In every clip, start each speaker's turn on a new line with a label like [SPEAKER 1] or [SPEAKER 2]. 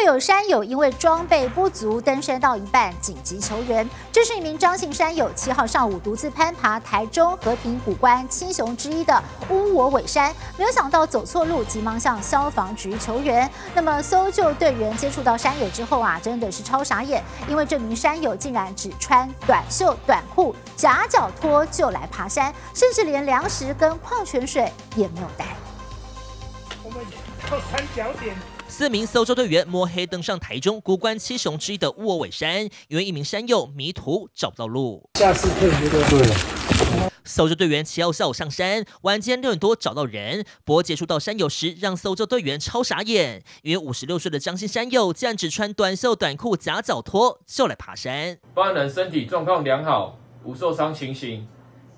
[SPEAKER 1] 又有山友因为装备不足登山到一半紧急求援。这是一名张姓山友七号上午独自攀爬台中和平古关七雄之一的乌我尾山，没有想到走错路，急忙向消防局求援。那么搜救队员接触到山友之后啊，真的是超傻眼，因为这名山友竟然只穿短袖短裤夹脚拖就来爬山，甚至连粮食跟矿泉水也没有带。
[SPEAKER 2] 我们到三角点。
[SPEAKER 3] 四名搜救队员摸黑登上台中古关七雄之一的卧尾山，因为一名山友迷途找不到路。
[SPEAKER 2] 下次可以对。
[SPEAKER 3] 搜救队员七号下午上山，晚间六点多找到人。不过接触到山友时，让搜救队员超傻眼，因为五十六岁的张姓山友竟然只穿短袖短裤夹脚拖就来爬山。
[SPEAKER 4] 报案人身体状况良好，无受伤情形，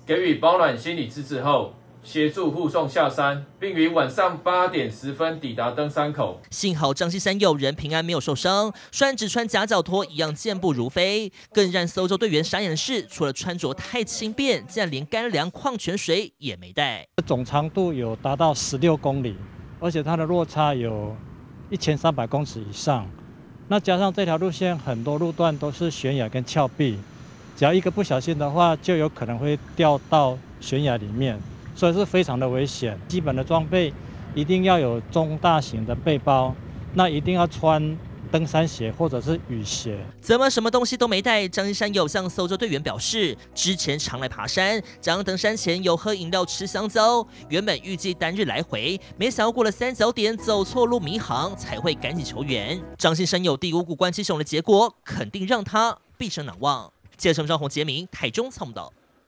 [SPEAKER 4] 给予保暖心理支持后。协助护送下山，并于晚上八点十分抵达登山口。
[SPEAKER 3] 幸好张西山友人平安，没有受伤，虽然只穿夹脚拖，一样健步如飞。更让搜救队员傻眼的是，除了穿着太轻便，竟然连干粮、矿泉水也没带。
[SPEAKER 5] 总长度有达到十六公里，而且它的落差有一千三百公尺以上。那加上这条路线很多路段都是悬崖跟峭壁，只要一个不小心的话，就有可能会掉到悬崖里面。所以是非常的危险。基本的装备一定要有中大型的背包，那一定要穿登山鞋或者是雨鞋。
[SPEAKER 3] 怎么什么东西都没带？张一山有向搜救队员表示，之前常来爬山，将登山前有喝饮料、吃香蕉。原本预计单日来回，没想到过了三角点走错路迷航，才会赶紧求援。张姓山友第五股关七雄的结果，肯定让他毕生难忘。记者陈章宏、杰明，台中参谋道。